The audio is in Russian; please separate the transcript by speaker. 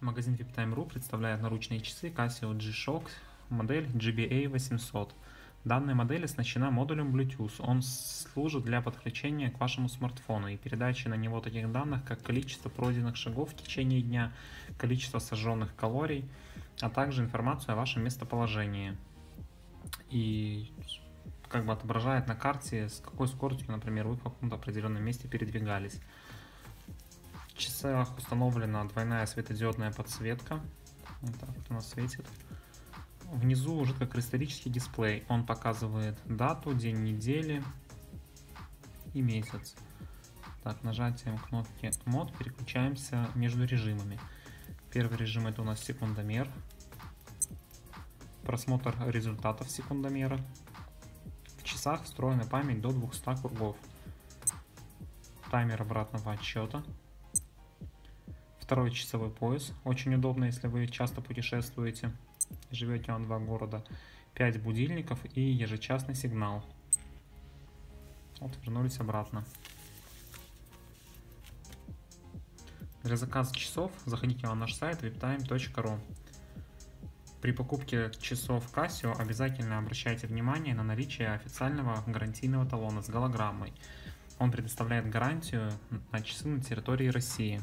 Speaker 1: Магазин VIPTime.ru представляет наручные часы Casio G-Shock модель GBA 800. Данная модель оснащена модулем Bluetooth. Он служит для подключения к вашему смартфону и передачи на него таких данных, как количество пройденных шагов в течение дня, количество сожженных калорий, а также информацию о вашем местоположении. И как бы отображает на карте, с какой скоростью, например, вы в каком-то определенном месте передвигались. Часах установлена двойная светодиодная подсветка. Вот так вот у нас светит. Внизу жидкокристаллический дисплей. Он показывает дату, день недели и месяц. Так, нажатием кнопки мод переключаемся между режимами. Первый режим это у нас секундомер. Просмотр результатов секундомера. В часах встроена память до 200 кругов. Таймер обратного отсчета. Второй часовой пояс. Очень удобно, если вы часто путешествуете. Живете на два города. 5 будильников и ежечасный сигнал. Вот, вернулись обратно. Для заказа часов заходите на наш сайт viptime.ru. При покупке часов Casio обязательно обращайте внимание на наличие официального гарантийного талона с голограммой. Он предоставляет гарантию на часы на территории России.